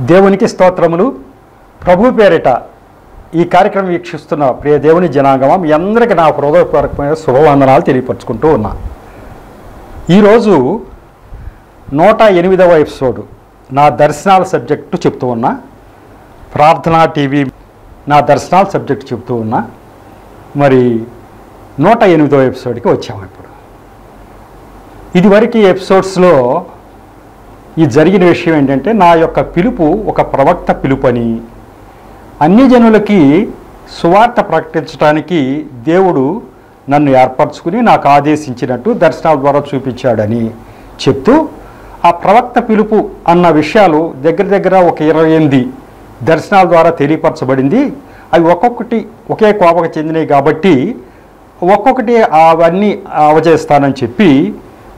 దేవునికి స్తోత్రములు. ప్రభు పేరిట ఈ కార్యక్రమం వీక్షిస్తున్న ప్రియ దేవుని జనాంగమా మీ అందరికీ నా హృదయపూర్వకమైన శుభవందనాలు తెలియపరుచుకుంటూ ఉన్నా. ఈరోజు నూట ఎనిమిదవ ఎపిసోడు నా దర్శనాల సబ్జెక్టు చెప్తూ ఉన్నా. ప్రార్థనా టీవీ నా దర్శనాల సబ్జెక్టు చెప్తూ ఉన్నా. మరి నూట ఎనిమిదవ ఎపిసోడ్కి వచ్చాము ఇప్పుడు. ఇదివరకు ఎపిసోడ్స్లో ఈ జరిగిన విషయం ఏంటంటే నా యొక్క పిలుపు ఒక ప్రవక్త పిలుపని. అన్ని జనులకి సువార్త ప్రకటించడానికి దేవుడు నన్ను ఏర్పరచుకుని నాకు ఆదేశించినట్టు దర్శనాల ద్వారా చూపించాడని చెప్తూ ఆ ప్రవక్త పిలుపు అన్న విషయాలు దగ్గర దగ్గర ఒక ఇరవై ఎనిమిది దర్శనాల ద్వారా తెలియపరచబడింది. అవి ఒక్కొక్కటి ఒకే కోపకు చెందినవి కాబట్టి ఒక్కొక్కటి అవన్నీ అవజేస్తానని చెప్పి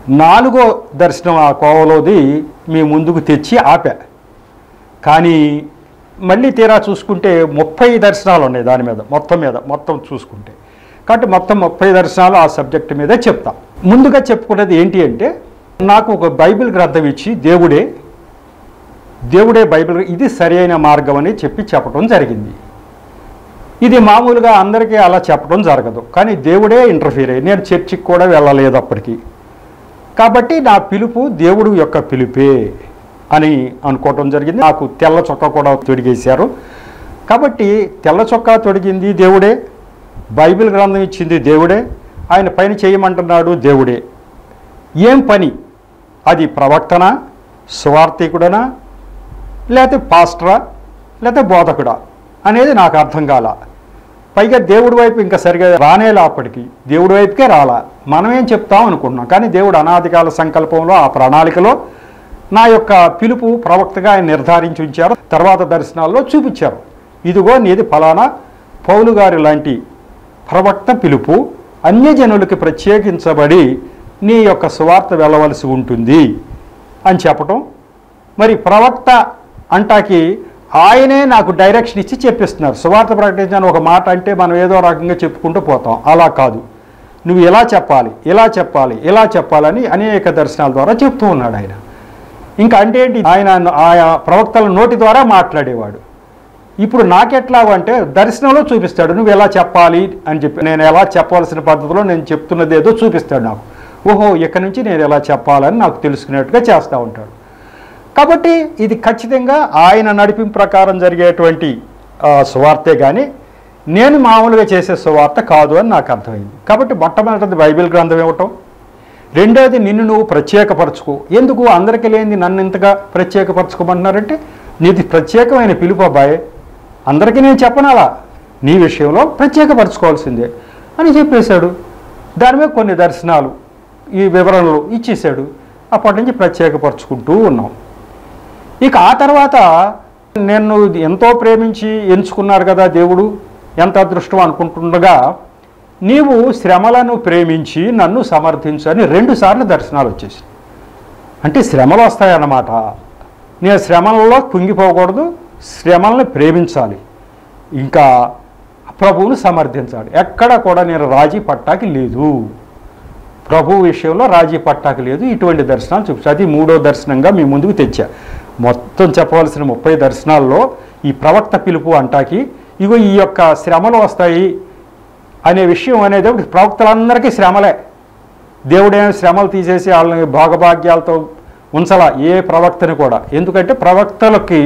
నాలుగో దర్శనం ఆ కోవలోది మీ ముందుకు తెచ్చి ఆపా. కానీ మళ్ళీ తీరా చూసుకుంటే ముప్పై దర్శనాలు ఉన్నాయి దాని మీద మొత్తం మీద మొత్తం చూసుకుంటే. కాబట్టి మొత్తం ముప్పై దర్శనాలు ఆ సబ్జెక్ట్ మీదే చెప్తాం. ముందుగా చెప్పుకున్నది ఏంటి అంటే నాకు ఒక బైబిల్ గ్రంథం ఇచ్చి దేవుడే దేవుడే బైబిల్ ఇది సరైన మార్గం అని చెప్పి చెప్పడం జరిగింది. ఇది మామూలుగా అందరికీ అలా చెప్పడం జరగదు. కానీ దేవుడే ఇంటర్ఫీర్ అయ్యి నేను చర్చికి కూడా వెళ్ళలేదు అప్పటికి. కాబట్టి నా పిలుపు దేవుడు యొక్క పిలుపే అని అనుకోవటం జరిగింది. నాకు తెల్ల చొక్కా కూడా తొడిగేశారు. కాబట్టి తెల్ల చొక్కా తొడిగింది దేవుడే. బైబిల్ గ్రంథం ఇచ్చింది దేవుడే. ఆయన పని చేయమంటున్నాడు దేవుడే. ఏం పని? అది ప్రవక్తన? సువార్థికుడనా? లేకపోతే పాస్టరా? లేకపోతే బోధకుడా? అనేది నాకు అర్థం కాల. పైగా దేవుడి వైపు ఇంకా సరిగా రానేలా అప్పటికి. దేవుడి వైపుకే రాలా. మనం ఏం చెప్తాం అనుకుంటున్నాం. కానీ దేవుడు అనాదికాల సంకల్పంలో ఆ ప్రణాళికలో నా యొక్క పిలుపు ప్రవక్తగా ఆయన నిర్ధారించి ఉంచారు. తర్వాత దర్శనాల్లో చూపించారు. ఇదిగో నీది ఫలానా పౌలు గారి లాంటి ప్రవక్త పిలుపు. అన్యజనులకి ప్రత్యేకించబడి నీ యొక్క సువార్త వెళ్ళవలసి ఉంటుంది అని చెప్పటం. మరి ప్రవక్త అంటాకి ఆయనే నాకు డైరెక్షన్ ఇచ్చి చెప్పిస్తున్నారు. సువార్త ప్రకటించాను ఒక మాట అంటే మనం ఏదో రకంగా చెప్పుకుంటూ పోతాం. అలా కాదు. నువ్వు ఇలా చెప్పాలి ఇలా చెప్పాలి ఇలా చెప్పాలని అనేక దర్శనాల ద్వారా చెప్తూ ఉన్నాడు ఆయన. ఇంకా అంటే ఏంటి? ఆయన ఆయా ప్రవక్తల నోటి ద్వారా మాట్లాడేవాడు. ఇప్పుడు నాకెట్లాగంటే దర్శనంలో చూపిస్తాడు నువ్వు ఎలా చెప్పాలి? అని చెప్పి నేను ఎలా చెప్పవలసిన పద్ధతిలో నేను చెప్తున్నది ఏదో చూపిస్తాడు నాకు. ఓహో ఇక్కడి నుంచి నేను ఎలా చెప్పాలని నాకు తెలుసుకునేట్టుగా చేస్తూ ఉంటాడు. కాబట్టి ఇది ఖచ్చితంగా ఆయన నడిపింపు ప్రకారం జరిగేటువంటి సువార్తే కానీ నేను మామూలుగా చేసే సువార్త కాదు అని నాకు అర్థమైంది. కాబట్టి మొట్టమొదటిది బైబిల్ గ్రంథం ఇవ్వటం. రెండోది నిన్ను నువ్వు ప్రత్యేకపరచుకో. ఎందుకు అందరికీ లేనిది నన్ను ఇంతగా ప్రత్యేకపరచుకోమంటున్నారంటే నీది ప్రత్యేకమైన పిలుపు అబ్బాయి. అందరికీ నేను చెప్పనాలా? నీ విషయంలో ప్రత్యేకపరచుకోవాల్సిందే అని చెప్పేశాడు. దాని మీద కొన్ని దర్శనాలు ఈ వివరణలు ఇచ్చేశాడు. అప్పటి నుంచి ప్రత్యేకపరచుకుంటూ ఉన్నాం. ఇక ఆ తర్వాత నేను ఎంతో ప్రేమించి ఎంచుకున్నారు కదా దేవుడు. ఎంత అదృష్టం అనుకుంటుండగా నీవు శ్రమలను ప్రేమించి నన్ను సమర్థించని రెండుసార్లు దర్శనాలు వచ్చేసి అంటే శ్రమలు వస్తాయన్నమాట. నేను శ్రమలలో కుంగిపోకూడదు శ్రమల్ని ప్రేమించాలి. ఇంకా ప్రభువును సమర్థించాలి. ఎక్కడ కూడా నేను రాజీ పట్టాకి లేదు. ప్రభు విషయంలో రాజీ పట్టాకి లేదు. ఇటువంటి దర్శనాలు చూపించాను అది మూడో దర్శనంగా మీ ముందుకు తెచ్చా. మొత్తం చెప్పవలసిన ముప్పై దర్శనాల్లో ఈ ప్రవక్త పిలుపు అంటాకి ఇగో ఈ యొక్క శ్రమలు వస్తాయి అనే విషయం అనేది ఒకటి. ప్రవక్తలందరికీ శ్రమలే. దేవుడేమో శ్రమలు తీసేసి వాళ్ళని భోగభాగ్యాలతో ఉంచాల ఏ ప్రవక్తని కూడా. ఎందుకంటే ప్రవక్తలకి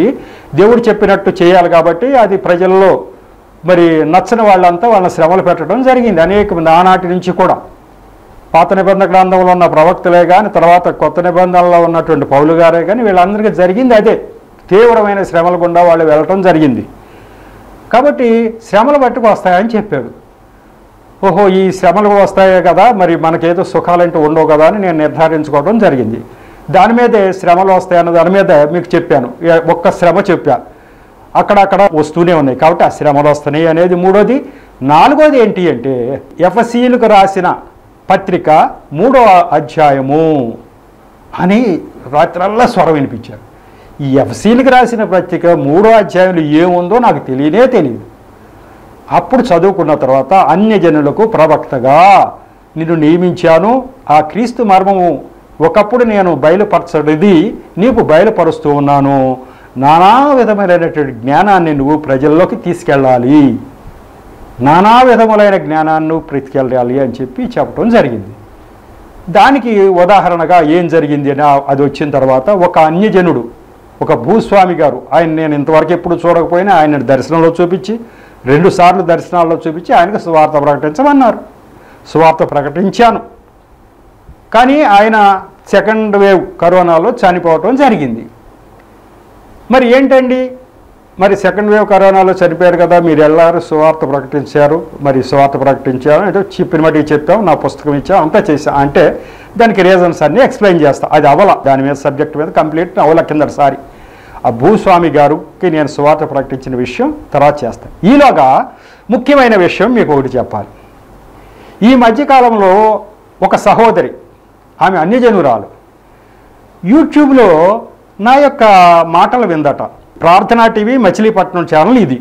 దేవుడు చెప్పినట్టు చేయాలి కాబట్టి అది ప్రజల్లో మరి నచ్చని వాళ్ళంతా వాళ్ళని శ్రమలు పెట్టడం జరిగింది. అనేక నానాటి నుంచి కూడా. పాత నిబంధన గ్రంథంలో ఉన్న ప్రవక్తలే కానీ తర్వాత కొత్త నిబంధనలో ఉన్నటువంటి పౌలు గారే కానీ వీళ్ళందరికీ జరిగింది అదే. తీవ్రమైన శ్రమల గుండా వాళ్ళు వెళ్ళటం జరిగింది. కాబట్టి శ్రమలు బట్టుకు వస్తాయని చెప్పాడు. ఓహో ఈ శ్రమలు వస్తాయే కదా మరి మనకేదో సుఖాలంటూ ఉండవు కదా అని నేను నిర్ధారించుకోవడం జరిగింది. దాని మీదే శ్రమలు వస్తాయన్న దాని మీద మీకు చెప్పాను. ఒక్క శ్రమ చెప్పాను అక్కడక్కడ వస్తూనే ఉన్నాయి. కాబట్టి ఆ శ్రమలు వస్తున్నాయి అనేది మూడోది. నాలుగోది ఏంటి అంటే ఎఫ్ఎస్సీలకు రాసిన పత్రిక మూడో అధ్యాయము అని రాత్రల్లా స్వరం వినిపించారు. ఈ ఎఫ్సీలకు రాసిన పత్రిక మూడో అధ్యాయంలో ఏముందో నాకు తెలియనే తెలియదు. అప్పుడు చదువుకున్న తర్వాత అన్యజనులకు ప్రవక్తగా నిన్ను నియమించాను ఆ క్రీస్తు మర్మము ఒకప్పుడు నేను బయలుపరచడిది నీకు బయలుపరుస్తూ ఉన్నాను. నానా విధమైనటువంటి జ్ఞానాన్ని నువ్వు ప్రజల్లోకి తీసుకెళ్ళాలి. నానా విధములైన జ్ఞానాన్ని ప్రతికెళ్ళాలి అని చెప్పి చెప్పడం జరిగింది. దానికి ఉదాహరణగా ఏం జరిగింది అని అది వచ్చిన తర్వాత ఒక అన్యజనుడు ఒక భూస్వామి గారు ఆయన నేను ఇంతవరకు ఎప్పుడు చూడకపోయినా ఆయన దర్శనంలో చూపించి రెండు సార్లు దర్శనాల్లో చూపించి ఆయనకు సువార్త ప్రకటించమన్నారు. సువార్త ప్రకటించాను. కానీ ఆయన సెకండ్ వేవ్ కరోనాలో చనిపోవటం జరిగింది. మరి ఏంటండి? మరి సెకండ్ వేవ్ కరోనాలో చనిపోయారు కదా మీరు వెళ్ళారు సువార్త ప్రకటించారు. మరి సువార్త ప్రకటించారు అంటే చెప్పిన మటుకు చెప్పాం నా పుస్తకం ఇచ్చాం అంతా చేసాం అంటే దానికి రీజన్స్ అన్నీ ఎక్స్ప్లెయిన్ చేస్తాను అది అవల దాని మీద సబ్జెక్ట్ మీద కంప్లీట్ అవల కిందసారి ఆ భూస్వామి గారికి నేను సువార్త ప్రకటించిన విషయం తర్వాత చేస్తాను ఈలోగా ముఖ్యమైన విషయం మీకు ఒకటి చెప్పాలి. ఈ మధ్యకాలంలో ఒక సహోదరి ఆమె అన్యజనురాలు. యూట్యూబ్లో నా యొక్క మాటలు విందట. ప్రార్థనా టీవీ మచిలీపట్నం ఛానల్ ఇది.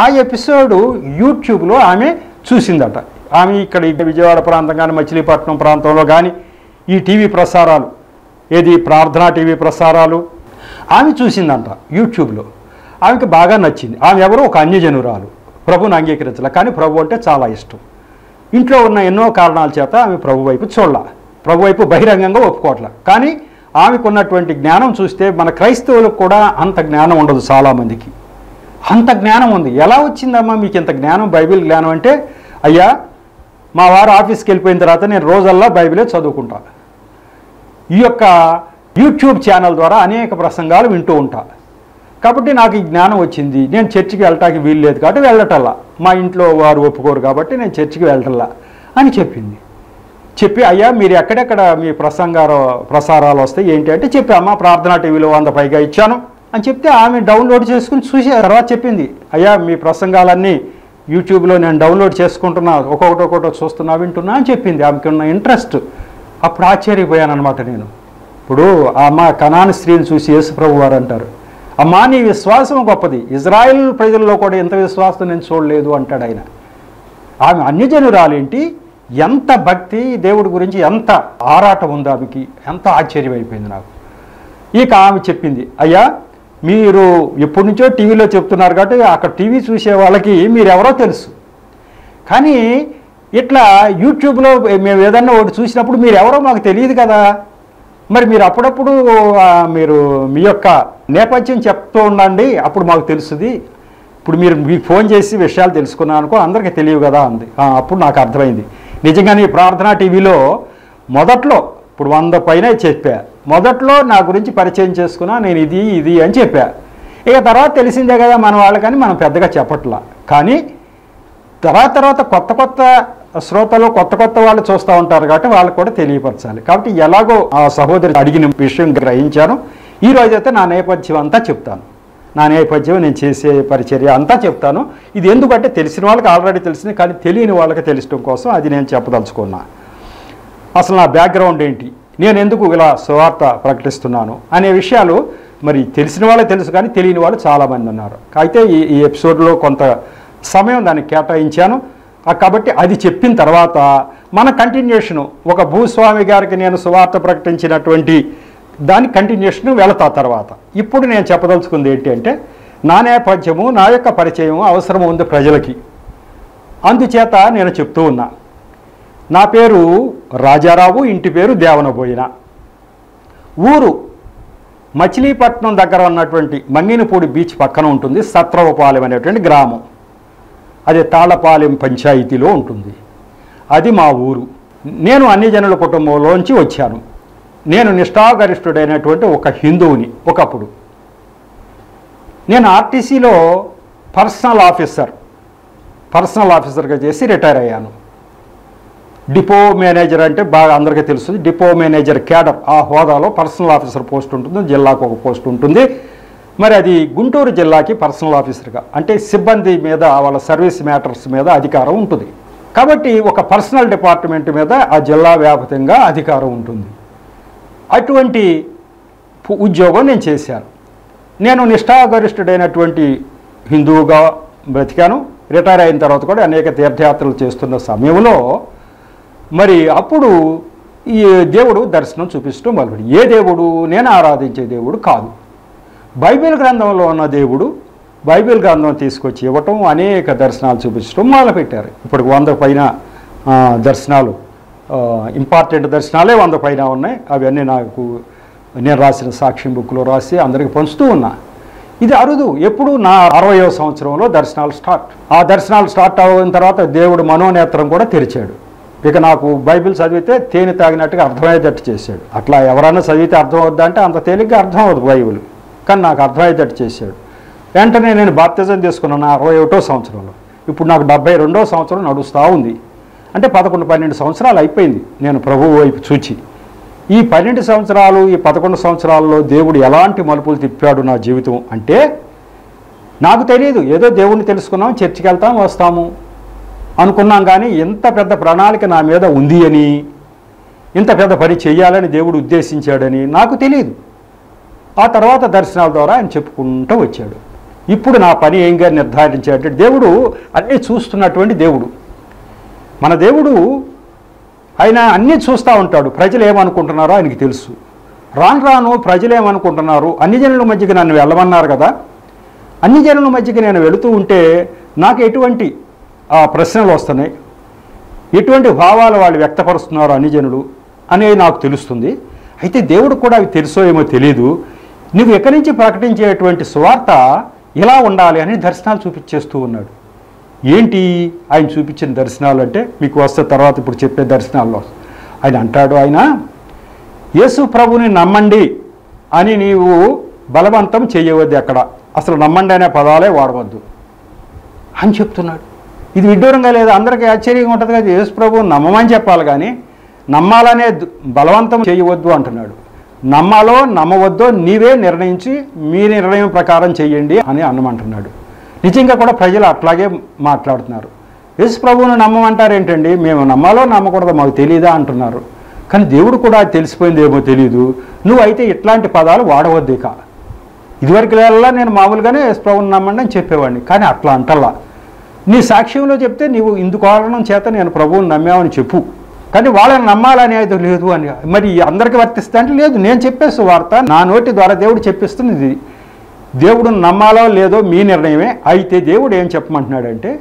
ఆ ఎపిసోడ్ యూట్యూబ్లో ఆమె చూసిందట. ఆమె ఇక్కడ విజయవాడ ప్రాంతం కానీ మచిలీపట్నం ప్రాంతంలో కానీ ఈ టీవీ ప్రసారాలు ఏది ప్రార్థనా టీవీ ప్రసారాలు ఆమె చూసిందంట యూట్యూబ్లో. ఆమెకి బాగా నచ్చింది. ఆమె ఎవరో ఒక అన్యజనురాలు. ప్రభుని అంగీకరించలే కానీ ప్రభు అంటే చాలా ఇష్టం. ఇంట్లో ఉన్న ఎన్నో కారణాల చేత ఆమె ప్రభు వైపు చూడాల. ప్రభు వైపు బహిరంగంగా ఒప్పుకోవట్లే. కానీ ఆమెకున్నటువంటి జ్ఞానం చూస్తే మన క్రైస్తవులకు కూడా అంత జ్ఞానం ఉండదు చాలామందికి. అంత జ్ఞానం ఉంది. ఎలా వచ్చిందమ్మా మీకు ఇంత జ్ఞానం బైబిల్ జ్ఞానం అంటే అయ్యా మా వారు ఆఫీస్కి వెళ్ళిపోయిన తర్వాత నేను రోజల్లా బైబిలే చదువుకుంటా. ఈ యొక్క యూట్యూబ్ ఛానల్ ద్వారా అనేక ప్రసంగాలు వింటూ ఉంటా. కాబట్టి నాకు ఈ జ్ఞానం వచ్చింది. నేను చర్చికి వెళ్ళటానికి వీలు లేదు కాబట్టి వెళ్ళటల్లా. మా ఇంట్లో వారు ఒప్పుకోరు కాబట్టి నేను చర్చికి వెళ్ళటల్లా అని చెప్పింది. చెప్పి అయ్యా మీరు ఎక్కడెక్కడ మీ ప్రసంగాలు ప్రసారాలు వస్తాయి ఏంటి? అంటే చెప్పి అమ్మ ప్రార్థనా టీవీలో వంద పైగా ఇచ్చాను. అని చెప్తే ఆమె డౌన్లోడ్ చేసుకుని చూసి తర్వాత చెప్పింది అయ్యా మీ ప్రసంగాలన్నీ యూట్యూబ్లో నేను డౌన్లోడ్ చేసుకుంటున్నా ఒక్కొక్కటి ఒక్కొక్కటి చూస్తున్నా వింటున్నా అని చెప్పింది. ఆమెకి ఉన్న ఇంట్రెస్ట్. అప్పుడు ఆశ్చర్యపోయాను అనమాట నేను. ఇప్పుడు ఆ అమ్మ కణాని స్త్రీని చూసి యేసుప్రభు వారు అంటారు అమ్మా నీ విశ్వాసం గొప్పది. ఇజ్రాయెల్ ప్రజల్లో కూడా ఇంత విశ్వాసం నేను చూడలేదు అంటాడు ఆయన. ఆమె అన్యజనురాలేంటి? ఎంత భక్తి దేవుడి గురించి ఎంత ఆరాటం ఉంది ఆమెకి ఎంత ఆశ్చర్యం అయిపోయింది నాకు. ఇక ఆమె చెప్పింది అయ్యా మీరు ఎప్పటి నుంచో టీవీలో చెప్తున్నారు కాబట్టి అక్కడ టీవీ చూసే వాళ్ళకి మీరెవరో తెలుసు. కానీ ఇట్లా యూట్యూబ్లో మేము ఏదన్నా ఒకటి చూసినప్పుడు మీరు ఎవరో మాకు తెలియదు కదా. మరి మీరు అప్పుడప్పుడు మీరు మీ యొక్క నేపథ్యం చెప్తూ ఉండండి అప్పుడు మాకు తెలుస్తుంది ఇప్పుడు మీరు మీకు ఫోన్ చేసి విషయాలు తెలుసుకున్నాను అనుకో అందరికీ తెలియవు కదా అంది. అప్పుడు నాకు అర్థమైంది. నిజంగానే ఈ ప్రార్థనా టీవీలో మొదట్లో ఇప్పుడు వంద పైన చెప్పా. మొదట్లో నా గురించి పరిచయం చేసుకున్నా నేను ఇది ఇది అని చెప్పా. ఇక తర్వాత తెలిసిందే కదా మన వాళ్ళకని మనం పెద్దగా చెప్పట్లా. కానీ తర్వాత తర్వాత కొత్త కొత్త శ్రోతలు కొత్త కొత్త వాళ్ళు చూస్తూ ఉంటారు కాబట్టి వాళ్ళకి కూడా తెలియపరచాలి. కాబట్టి ఎలాగో ఆ సహోదరి అడిగిన విషయం గ్రహించాను. ఈ రోజైతే నా నేపథ్యం అంతా చెప్తాను. నా నేపథ్యం నేను చేసే పరిచర్య అంతా చెప్తాను. ఇది ఎందుకంటే తెలిసిన వాళ్ళకి ఆల్రెడీ తెలిసింది కానీ తెలియని వాళ్ళకి తెలియటం కోసం అది నేను చెప్పదలుచుకున్నా. అసలు నా బ్యాక్గ్రౌండ్ ఏంటి? నేను ఎందుకు ఇలా సువార్త ప్రకటిస్తున్నాను? అనే విషయాలు మరి తెలిసిన వాళ్ళే తెలుసు కానీ తెలియని వాళ్ళు చాలామంది ఉన్నారు. అయితే ఈ ఈ ఎపిసోడ్లో కొంత సమయం దాన్ని కేటాయించాను. కాబట్టి అది చెప్పిన తర్వాత మన కంటిన్యూషను ఒక భూస్వామి గారికి నేను సువార్త ప్రకటించినటువంటి దాని కంటిన్యూషన్ వెళతా తర్వాత. ఇప్పుడు నేను చెప్పదలుచుకుంది ఏంటి అంటే నా నేపథ్యము నా యొక్క పరిచయం అవసరం ఉంది ప్రజలకి. అందుచేత నేను చెప్తూ ఉన్నా. నా పేరు రాజారావు ఇంటి పేరు దేవనబోయిన. ఊరు మచిలీపట్నం దగ్గర ఉన్నటువంటి మంగినపూడి బీచ్ పక్కన ఉంటుంది సత్రవపాలెం అనేటువంటి గ్రామం. అది తాళపాలెం పంచాయతీలో ఉంటుంది. అది మా ఊరు. నేను అన్ని జనుల కుటుంబంలోంచి వచ్చాను. నేను నిష్ఠాగరిష్ఠుడైనటువంటి ఒక హిందువుని ఒకప్పుడు. నేను ఆర్టీసీలో పర్సనల్ ఆఫీసర్ పర్సనల్ ఆఫీసర్గా చేసి రిటైర్ అయ్యాను. డిపో మేనేజర్ అంటే బాగా అందరికీ తెలుస్తుంది. డిపో మేనేజర్ క్యాడర్ ఆ హోదాలో పర్సనల్ ఆఫీసర్ పోస్ట్ ఉంటుంది జిల్లాకు ఒక పోస్ట్ ఉంటుంది. మరి అది గుంటూరు జిల్లాకి పర్సనల్ ఆఫీసర్గా అంటే సిబ్బంది మీద వాళ్ళ సర్వీస్ మ్యాటర్స్ మీద అధికారం ఉంటుంది. కాబట్టి ఒక పర్సనల్ డిపార్ట్మెంట్ మీద ఆ జిల్లా వ్యాప్తంగా అధికారం ఉంటుంది. అటువంటి ఉద్యోగం నేను చేశాను. నేను నిష్ఠాగరిష్ఠుడైనటువంటి హిందువుగా బ్రతికాను. రిటైర్ అయిన తర్వాత కూడా అనేక తీర్థయాత్రలు చేస్తున్న సమయంలో మరి అప్పుడు ఈ దేవుడు దర్శనం చూపించడం మొదలుపెట్టి ఏ దేవుడు? నేను ఆరాధించే దేవుడు కాదు. బైబిల్ గ్రంథంలో ఉన్న దేవుడు బైబిల్ గ్రంథం తీసుకొచ్చి ఇవ్వటం అనేక దర్శనాలు చూపించడం మొదలుపెట్టారు. ఇప్పుడు వంద పైన దర్శనాలు ఇంపార్టెంట్ దర్శనాలే వంద పైన ఉన్నాయి. అవన్నీ నాకు నేను రాసిన సాక్ష్యం బుక్లో రాసి అందరికి పంచుతూ ఉన్నా. ఇది అరుదు. ఎప్పుడు నా అరవయో సంవత్సరంలో దర్శనాలు స్టార్ట్ ఆ దర్శనాలు స్టార్ట్ అయిన తర్వాత దేవుడు మనోనేత్రం కూడా తెరిచాడు. ఇక నాకు బైబిల్ చదివితే తేనె తాగినట్టుగా అర్థమయ్యేటట్టు చేశాడు. అట్లా ఎవరైనా చదివితే అర్థం అవుద్దా అంటే అంత తేలిగ్గా అర్థం అవుతుంది బైబిల్. కానీ నాకు అర్థమయ్యేటట్టు చేశాడు. వెంటనే నేను బాప్తిజం తీసుకున్నాను అరవై ఒకటో సంవత్సరంలో. ఇప్పుడు నాకు డెబ్బై రెండో సంవత్సరం నడుస్తూ ఉంది. అంటే పదకొండు పన్నెండు సంవత్సరాలు అయిపోయింది నేను ప్రభువు వైపు చూచి. ఈ పన్నెండు సంవత్సరాలు ఈ పదకొండు సంవత్సరాల్లో దేవుడు ఎలాంటి మలుపులు తిప్పాడు నా జీవితం అంటే నాకు తెలియదు ఏదో దేవుణ్ణి తెలుసుకున్నాం చర్చికి వెళ్తాం వస్తాము. అనుకున్నాం కానీ ఇంత పెద్ద ప్రణాళిక నా మీద ఉంది అని ఇంత పెద్ద పని చేయాలని దేవుడు ఉద్దేశించాడని నాకు తెలియదు ఆ తర్వాత దర్శనాల ద్వారా ఆయన చెప్పుకుంటూ వచ్చాడు. ఇప్పుడు నా పని ఏంగా నిర్ధారించాడంటే దేవుడు అన్నీ చూస్తున్నటువంటి దేవుడు. మన దేవుడు ఆయన అన్నీ చూస్తూ ఉంటాడు. ప్రజలు ఏమనుకుంటున్నారో ఆయనకి తెలుసు. రాను రాను ప్రజలు ఏమనుకుంటున్నారు? అన్ని జనుల మధ్యకి నన్ను వెళ్ళమన్నారు కదా? అన్ని జనుల మధ్యకి నేను వెళుతూ ఉంటే నాకు ఎటువంటి ప్రశ్నలు వస్తున్నాయి. ఎటువంటి భావాలు వాళ్ళు వ్యక్తపరుస్తున్నారు అన్ని జనులు అనేది నాకు తెలుస్తుంది. అయితే దేవుడు కూడా అవి తెలుసో ఏమో తెలియదు నువ్వు ఎక్కడి నుంచి ప్రకటించేటువంటి సువార్త ఇలా ఉండాలి అని దర్శనాలు చూపించేస్తూ ఉన్నాడు. ఏంటి ఆయన చూపించిన దర్శనాలు అంటే మీకు వస్తే తర్వాత ఇప్పుడు చెప్పే దర్శనాల్లో ఆయన అంటాడు ఆయన యేసు ప్రభుని నమ్మండి అని నీవు బలవంతం చేయవద్దు అక్కడ. అసలు నమ్మండి అనే పదాలే వాడవద్దు. అని చెప్తున్నాడు. ఇది విడ్డూరంగా లేదు? అందరికీ ఆశ్చర్యంగా ఉంటుంది కదా యేసు ప్రభు నమ్మమని చెప్పాలి కానీ నమ్మాలనే బలవంతం చేయవద్దు అంటున్నాడు. నమ్మాలో నమ్మవద్దో నీవే నిర్ణయించి మీ నిర్ణయం ప్రకారం చేయండి అని అన్నమంటున్నాడు. నిజంగా కూడా ప్రజలు అట్లాగే మాట్లాడుతున్నారు. యేసు ప్రభువును నమ్మమంటారు ఏంటండి మేము నమ్మాలో నమ్మకూడదో మాకు తెలియదా అంటున్నారు. కానీ దేవుడు కూడా తెలిసిపోయింది ఏమో తెలియదు నువ్వైతే ఇట్లాంటి పదాలు వాడవద్దు ఇక. ఇదివరకు నేను మామూలుగానే యేసు ప్రభువుని నమ్మండి అని చెప్పేవాడిని. కానీ అట్లా అంటల్లా. నీ సాక్ష్యంలో చెప్తే నీవు ఇందు కారణం చేత నేను ప్రభువుని నమ్మామని చెప్పు. కానీ వాళ్ళని నమ్మాలనేది లేదు అని. మరి అందరికీ వర్తిస్తా అంటే లేదు. నేను చెప్పేసి వార్త నా నోటి ద్వారా దేవుడు చెప్పిస్తుంది ఇది నమ్మాలో లేదో మీ నిర్ణయమే. అయితే దేవుడు ఏం చెప్పమంటున్నాడంటే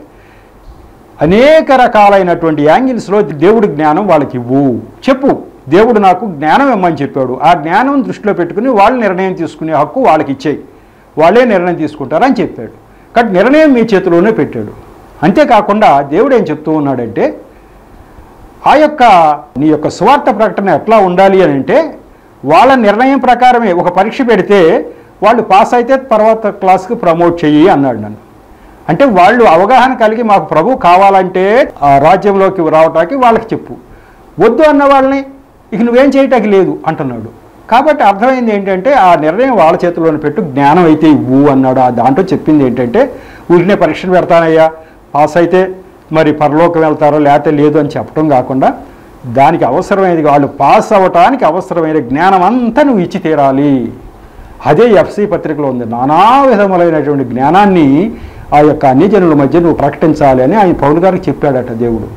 అనేక రకాలైనటువంటి యాంగిల్స్లో దేవుడి జ్ఞానం వాళ్ళకి ఇవ్వు. చెప్పు దేవుడు నాకు జ్ఞానం ఇమ్మని చెప్పాడు. ఆ జ్ఞానం దృష్టిలో పెట్టుకుని వాళ్ళు నిర్ణయం తీసుకునే హక్కు వాళ్ళకి ఇచ్చేయి. వాళ్ళే నిర్ణయం తీసుకుంటారని చెప్పాడు. కాబట్టి నిర్ణయం మీ చేతిలోనే పెట్టాడు. అంతేకాకుండా దేవుడు ఏం చెప్తూ ఉన్నాడంటే ఆ యొక్క నీ యొక్క స్వార్థ ప్రకటన ఎట్లా ఉండాలి అని అంటే వాళ్ళ నిర్ణయం ప్రకారమే. ఒక పరీక్ష పెడితే వాళ్ళు పాస్ అయితే తర్వాత క్లాస్కి ప్రమోట్ చెయ్యి అన్నాడు నన్ను. అంటే వాళ్ళు అవగాహన కలిగి మాకు ప్రభు కావాలంటే ఆ రాజ్యంలోకి రావటానికి వాళ్ళకి చెప్పు. వద్దు అన్న వాళ్ళని ఇక నువ్వేం చేయటానికి లేదు అంటున్నాడు. కాబట్టి అర్థమైంది ఏంటంటే ఆ నిర్ణయం వాళ్ళ చేతిలోనే పెట్టు జ్ఞానం అయితే ఇవ్వు అన్నాడు. ఆ దాంట్లో చెప్పింది ఏంటంటే ఊరినే పరీక్షలు పెడతానయ్యా పాస్ అయితే మరి పరలోకం వెళ్తారో లేకపోతే లేదు అని చెప్పడం కాకుండా దానికి అవసరమైనది వాళ్ళు పాస్ అవ్వటానికి అవసరమైన జ్ఞానం అంతా నువ్వు ఇచ్చి తీరాలి. అదే ఎఫ్సి పత్రికలో ఉంది. నానా విధములైనటువంటి జ్ఞానాన్ని ఆ యొక్క అన్ని జనుల మధ్య నువ్వు ప్రకటించాలి అని ఆయన పౌలు గారికి చెప్పాడట దేవుడు.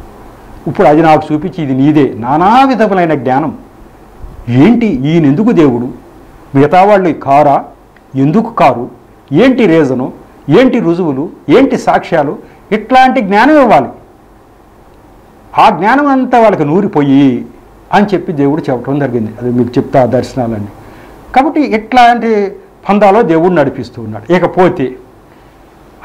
ఇప్పుడు అది నాకు చూపించి ఇది నీదే. నానా విధములైన జ్ఞానం. ఏంటి? ఈయన ఎందుకు దేవుడు? మిగతా వాళ్ళు కారా? ఎందుకు కారు? ఏంటి రీజను? ఏంటి రుజువులు? ఏంటి సాక్ష్యాలు? ఇట్లాంటి జ్ఞానం ఇవ్వాలి. ఆ జ్ఞానం అంతా వాళ్ళకి నూరిపోయి అని చెప్పి దేవుడు చెప్పడం జరిగింది. అది మీకు చెప్తా ఆ దర్శనాలన్నీ. కాబట్టి ఇట్లాంటి పందాలో దేవుడు నడిపిస్తూ ఉన్నాడు. ఇకపోతే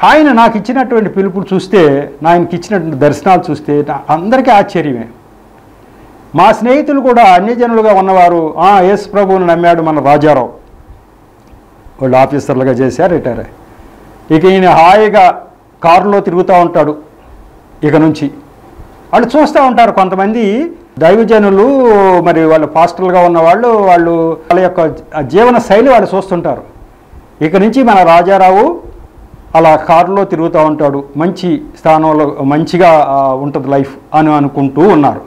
ఆయన నాకు ఇచ్చినటువంటి పిలుపులు చూస్తే ఆయనకి ఇచ్చినటువంటి దర్శనాలు చూస్తే అందరికీ ఆశ్చర్యమే. మా స్నేహితులు కూడా అన్యజనులుగా ఉన్నవారు "ఆ, యేసు ప్రభువుని నమ్మాడు మన రాజారావు. వాళ్ళు ఆఫీసర్లుగా చేశారు రిటైర్ ఇక ఈయన హాయిగా కారులో తిరుగుతూ ఉంటాడు ఇక నుంచి. వాళ్ళు చూస్తూ ఉంటారు కొంతమంది దైవజనులు మరి వాళ్ళు పాస్టర్లుగా ఉన్నవాళ్ళు వాళ్ళు వాళ్ళ యొక్క జీవన శైలి వాళ్ళు చూస్తుంటారు. ఇక నుంచి మన రాజారావు అలా కారులో తిరుగుతూ ఉంటాడు. మంచి స్థానంలో మంచిగా ఉంటుంది లైఫ్ అని అనుకుంటూ ఉన్నారు.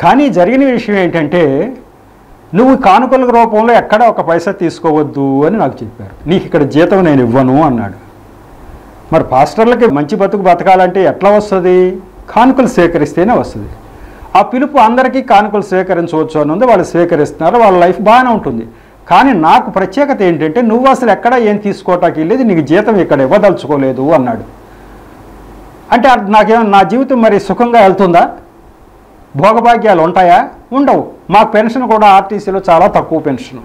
కానీ జరిగిన విషయం ఏంటంటే నువ్వు కానుకల రూపంలో ఎక్కడ ఒక పైసా తీసుకోవద్దు అని నాకు చెప్పారు. నీకు ఇక్కడ జీతం నేను ఇవ్వను అన్నాడు. మరి పాస్టర్లకి మంచి బతుకు బతకాలంటే ఎట్లా వస్తుంది? కానుకలు సేకరిస్తేనే వస్తుంది. ఆ పిలుపు అందరికీ కానుకలు స్వీకరించవచ్చు అని ఉంది వాళ్ళు స్వీకరిస్తున్నారు వాళ్ళ లైఫ్ బాగానే ఉంటుంది. కానీ నాకు ప్రత్యేకత ఏంటంటే నువ్వు అసలు ఎక్కడ ఏం తీసుకోవటానికి వెళ్ళేది నీకు జీతం ఇక్కడ ఇవ్వదలుచుకోలేదు అన్నాడు. అంటే నాకేమో నా జీవితం మరి సుఖంగా వెళ్తుందా? భోగభాగ్యాలు ఉంటాయా? ఉండవు. మాకు పెన్షన్ కూడా ఆర్టీసీలో చాలా తక్కువ పెన్షన్.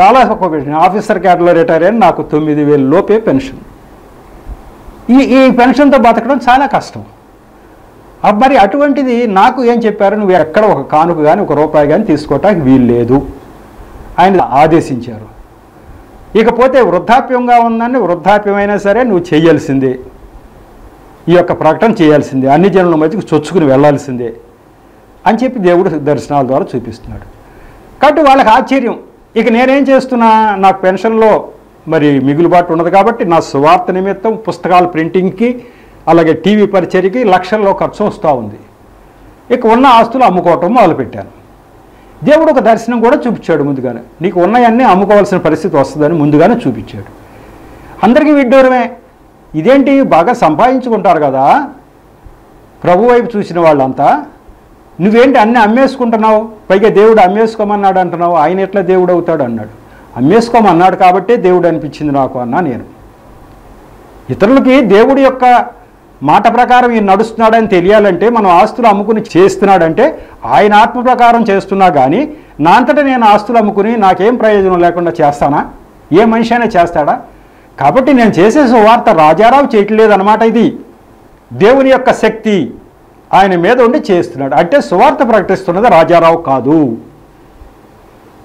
చాలా తక్కువ పెన్షన్. ఆఫీసర్ క్యాడర్లో రిటైర్ అయిన నాకు తొమ్మిది వేలు లోపే పెన్షన్. ఈ ఈ పెన్షన్తో బతకడం చాలా కష్టం. మరి అటువంటిది నాకు ఏం చెప్పారు? నువ్వు ఎక్కడ ఒక కానుక కానీ ఒక రూపాయి కానీ తీసుకోవటానికి వీలు లేదు ఆయన ఆదేశించారు. ఇకపోతే వృద్ధాప్యంగా ఉందని వృద్ధాప్యమైనా సరే నువ్వు చేయాల్సిందే. ఈ యొక్క ప్రకటన చేయాల్సిందే. అన్ని జనుల మధ్యకు చొచ్చుకుని వెళ్ళాల్సిందే అని చెప్పి దేవుడు దర్శనాల ద్వారా చూపిస్తున్నాడు. కాబట్టి వాళ్ళకి ఆశ్చర్యం. ఇక నేనేం చేస్తున్నా? నాకు పెన్షన్లో మరి మిగులుబాటు ఉండదు కాబట్టి నా సువార్త నిమిత్తం పుస్తకాల ప్రింటింగ్కి అలాగే టీవీ పరిచర్యకి లక్షల్లో ఖర్చు వస్తూ ఉంది. ఇక ఉన్న ఆస్తులు అమ్ముకోవటం మొదలుపెట్టాను. దేవుడు ఒక దర్శనం కూడా చూపించాడు ముందుగానే. నీకు ఉన్నాయన్నీ అమ్ముకోవాల్సిన పరిస్థితి వస్తుందని ముందుగానే చూపించాడు. అందరికీ విడ్డూరమే. ఇదేంటి? బాగా సంపాదించుకుంటారు కదా. ప్రభు వైపు చూసిన వాళ్ళంతా నువ్వేంటి అన్నీ అమ్మేసుకుంటున్నావు? పైగా దేవుడు అమ్మేసుకోమన్నాడు అంటున్నావు. ఆయన ఎట్లా దేవుడు అవుతాడు? అన్నాడు. అమ్మేసుకోమన్నాడు కాబట్టే దేవుడు అనిపించింది నాకు అన్నా నేను. ఇతరులకి దేవుడి యొక్క మాట ప్రకారం ఈయన నడుస్తున్నాడని తెలియాలంటే మనం ఆస్తులు అమ్ముకుని చేస్తున్నాడంటే ఆయన ఆత్మ ప్రకారం చేస్తున్నా కానీ నా అంతటా నేను ఆస్తులు అమ్ముకుని నాకేం ప్రయోజనం లేకుండా చేస్తానా? ఏ మనిషి అయినా చేస్తాడా? కాబట్టి నేను చేసే సువార్త రాజారావు చేయట్లేదు అనమాట ఇది. దేవుని యొక్క శక్తి ఆయన మీద ఉండి చేస్తున్నాడు. అంటే సువార్త ప్రకటిస్తున్నది రాజారావు కాదు.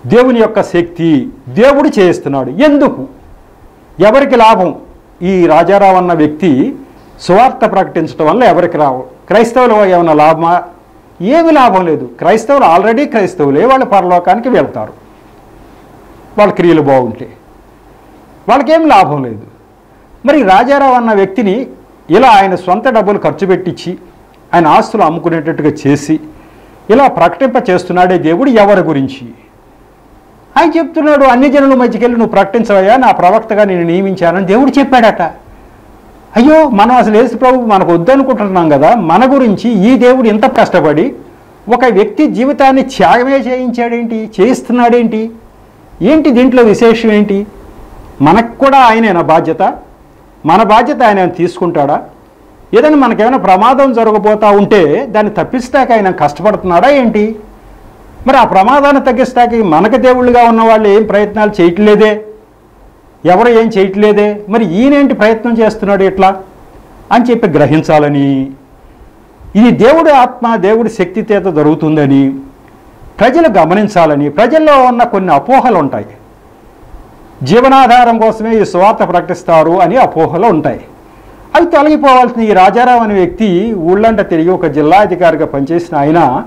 దేవుని యొక్క శక్తి దేవుడు చేస్తున్నాడు. ఎందుకు? ఎవరికి లాభం? ఈ రాజారావు అన్న వ్యక్తి సువార్త ప్రకటించడం వల్ల ఎవరికి రావు? క్రైస్తవులు ఏమైనా లాభమా? ఏమి లాభం లేదు. క్రైస్తవులు ఆల్రెడీ క్రైస్తవులే వాళ్ళు పరలోకానికి వెళ్తారు. వాళ్ళ క్రియలు బాగుంటే. వాళ్ళకేం లాభం లేదు. మరి రాజారావు అన్న వ్యక్తిని ఇలా ఆయన సొంత డబ్బులు ఖర్చు పెట్టించి ఆయన ఆస్తులు అమ్ముకునేటట్టుగా చేసి ఇలా ప్రకటింప చేస్తున్నాడే దేవుడు ఎవరి గురించి? ఆయన చెప్తున్నాడు అన్ని జనుల మధ్యకెళ్ళి నువ్వు ప్రకటించవయ్యా నా ప్రవక్తగా నేను నియమించానని దేవుడు చెప్పాడట. అయ్యో మనం అసలు యేసు ప్రభు మనకు వద్దనుకుంటున్నాం కదా మన గురించి ఈ దేవుడు ఇంత కష్టపడి ఒక వ్యక్తి జీవితాన్ని త్యాగమే చేయించాడేంటి చేయిస్తున్నాడేంటి? ఏంటి దీంట్లో విశేషం ఏంటి? మనకు కూడా ఆయనేనా బాధ్యత? మన బాధ్యత ఆయన తీసుకుంటాడా? ఏదైనా మనకేమైనా ప్రమాదం జరగబోతా ఉంటే దాన్ని తప్పిస్తాక ఆయన కష్టపడుతున్నాడా ఏంటి? మరి ఆ ప్రమాదాన్ని తగ్గిస్తాకి మనకు దేవుళ్ళుగా ఉన్న వాళ్ళు ఏం ప్రయత్నాలు చేయట్లేదే? ఎవరు ఏం చేయట్లేదే? మరి ఈయనేంటి ప్రయత్నం చేస్తున్నాడు ఇట్లా? అని చెప్పి గ్రహించాలని. ఇది దేవుడి ఆత్మ దేవుడి శక్తి చేత జరుగుతుందని ప్రజలు గమనించాలని. ప్రజల్లో ఉన్న కొన్ని అపోహలు ఉంటాయి. జీవనాధారం కోసమే ఈ స్వార్థ ప్రకటిస్తారు అని అపోహలు ఉంటాయి. అవి తొలగిపోవాల్సిన ఈ రాజారావు అనే వ్యక్తి ఊళ్ళంట తిరిగి ఒక జిల్లా అధికారిగా పనిచేసిన ఆయన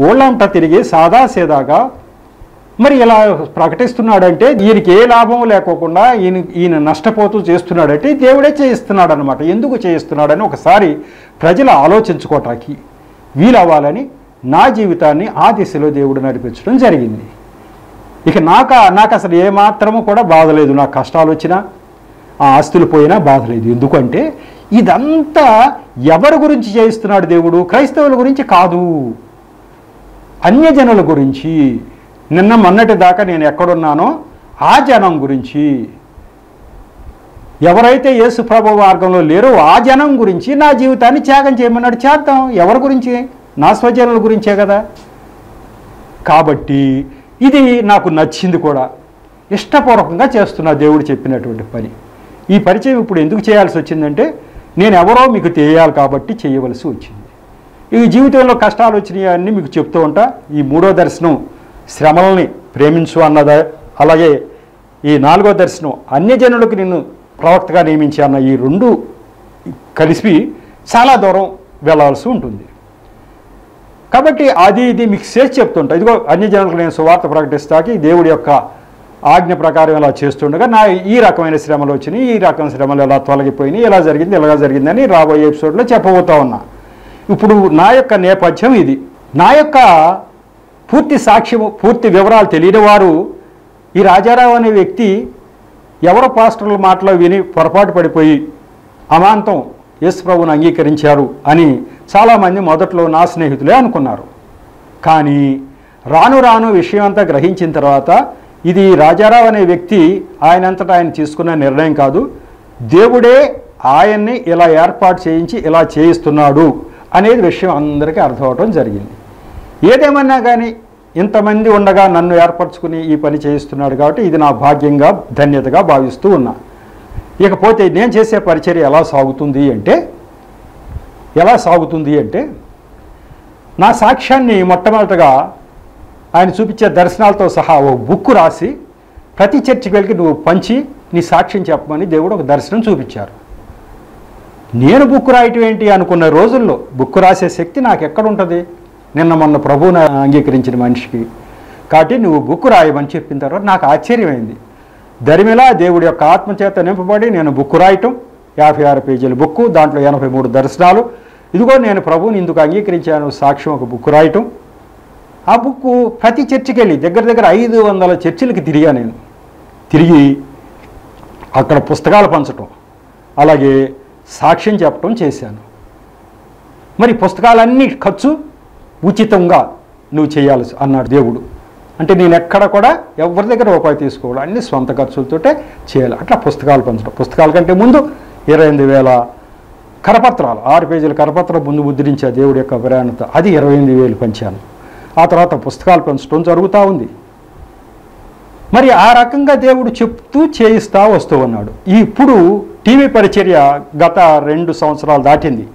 ఊళ్ళంట తిరిగి సాదాసీదాగా మరి ఇలా ప్రకటిస్తున్నాడంటే ఈయనకి ఏ లాభం లేకోకుండా ఈయన ఈయన నష్టపోతూ చేస్తున్నాడంటే దేవుడే చేయిస్తున్నాడు అనమాట ఎందుకు చేయిస్తున్నాడని ఒకసారి ప్రజలు ఆలోచించుకోవటానికి వీలవ్వాలని నా జీవితాన్ని ఆ దిశలో దేవుడు నడిపించడం జరిగింది. ఇక నాక నాకు అసలు ఏమాత్రము కూడా బాధలేదు నాకు కష్టాలు వచ్చినా ఆ ఆస్తులు పోయినా బాధలేదు ఎందుకంటే ఇదంతా ఎవరి గురించి చేయిస్తున్నాడు దేవుడు? క్రైస్తవుల గురించి కాదు. అన్యజనుల గురించి. నిన్న మొన్నటి దాకా నేను ఎక్కడున్నానో ఆ జనం గురించి. ఎవరైతే యేసుప్రభు మార్గంలో లేరో ఆ జనం గురించి నా జీవితాన్ని త్యాగం చేయమన్నాడు. చేద్దాం. ఎవరి గురించి? నా స్వజనుల గురించే కదా. కాబట్టి ఇది నాకు నచ్చింది కూడా. ఇష్టపూర్వకంగా చేస్తున్నా దేవుడు చెప్పినటువంటి పని. ఈ పరిచయం ఇప్పుడు ఎందుకు చేయాల్సి వచ్చిందంటే నేను ఎవరో మీకు తెలియాలి కాబట్టి చేయవలసి వచ్చింది. ఈ జీవితంలో కష్టాలు వచ్చినాయి అన్నీ మీకు చెప్తూ ఉంటా. ఈ మూడో దర్శనం శ్రమలని ప్రేమించు అన్నదా? అలాగే ఈ నాలుగో దర్శనం అన్యజనులకు నిన్ను ప్రవక్తగా నియమించి అన్న ఈ రెండు కలిసి చాలా దూరం వెళ్ళాల్సి ఉంటుంది. కాబట్టి అది ఇది మీకు చేసి చెప్తుంటా. ఇదిగో అన్ని జనులకు నేను సువార్త ప్రకటిస్తాకి దేవుడి యొక్క ఆజ్ఞ ప్రకారం ఇలా చేస్తుండగా నా ఈ రకమైన శ్రమలు వచ్చినాయి ఈ రకమైన శ్రమలు ఎలా తొలగిపోయినాయి ఇలా జరిగింది ఇలా జరిగిందని రాబోయే ఎపిసోడ్లో చెప్పబోతా ఉన్నా. ఇప్పుడు నా యొక్క నేపథ్యం ఇది. నా యొక్క పూర్తి సాక్ష్యము పూర్తి వివరాలు తెలియని వారు ఈ రాజారావు అనే వ్యక్తి ఎవరో పాస్టర్ల మాటలో విని పొరపాటు పడిపోయి అమాంతం యేసు అంగీకరించారు అని చాలామంది మొదట్లో నా స్నేహితులే అనుకున్నారు. కానీ రాను రాను విషయం అంతా గ్రహించిన తర్వాత ఇది రాజారావు అనే వ్యక్తి ఆయనంతటా ఆయన తీసుకున్న నిర్ణయం కాదు. దేవుడే ఆయన్ని ఇలా ఏర్పాటు చేయించి ఇలా చేయిస్తున్నాడు అనేది విషయం అందరికీ అర్థమవటం జరిగింది. ఏదేమన్నా కానీ ఇంతమంది ఉండగా నన్ను ఏర్పరచుకుని ఈ పని చేయిస్తున్నాడు కాబట్టి ఇది నా భాగ్యంగా ధన్యతగా భావిస్తూ ఉన్నా. ఇకపోతే నేను చేసే పరిచర్య ఎలా సాగుతుంది అంటే ఎలా సాగుతుంది అంటే నా సాక్ష్యాన్ని మొట్టమొదటగా ఆయన చూపించే దర్శనాలతో సహా ఓ బుక్ రాసి ప్రతి చర్చికి వెళ్ళి నువ్వు పంచి నీ సాక్ష్యం చెప్పమని దేవుడు ఒక దర్శనం చూపించారు. నేను బుక్ రాయటం ఏంటి అనుకున్న రోజుల్లో బుక్ రాసే శక్తి నాకు ఎక్కడ ఉంటుంది? నిన్న మొన్న ప్రభువుని అంగీకరించిన మనిషికి. కాబట్టి నువ్వు బుక్ రాయమని చెప్పిన తర్వాత నాకు ఆశ్చర్యమైంది. దరిమిలా దేవుడి యొక్క ఆత్మచేత నింపబడి నేను బుక్ రాయటం యాభై ఆరు పేజీల బుక్కు దాంట్లో ఎనభై మూడు దర్శనాలు. ఇదిగో నేను ప్రభువుని ఇందుకు అంగీకరించాను సాక్ష్యం ఒక బుక్ రాయటం. ఆ బుక్ ప్రతి చర్చికి వెళ్ళి దగ్గర దగ్గర ఐదు వందల చర్చిలకి తిరిగా నేను. తిరిగి అక్కడ పుస్తకాలు పంచటం అలాగే సాక్ష్యం చెప్పటం చేశాను. మరి పుస్తకాలన్నీ ఖర్చు? ఉచితంగా నువ్వు చేయాలి అన్నాడు దేవుడు. అంటే నేను ఎక్కడ కూడా ఎవరి దగ్గర రూపాయి తీసుకోవాలి అన్ని సొంత ఖర్చులతోటే చేయాలి. అట్లా పుస్తకాలు పంచడం. పుస్తకాల కంటే ముందు ఇరవై ఎనిమిది వేల కరపత్రాలు ఆరు పేజీల కరపత్రం ముందు ముద్రించే దేవుడి యొక్క ప్రయాణత అది ఇరవై ఎనిమిది వేలు పంచాను. ఆ తర్వాత పుస్తకాలు పెంచడం జరుగుతూ ఉంది. మరి ఆ రకంగా దేవుడు చెప్తూ చేయిస్తూ వస్తూ ఉన్నాడు. ఇప్పుడు టీవీ పరిచర్య గత రెండు సంవత్సరాలు దాటింది.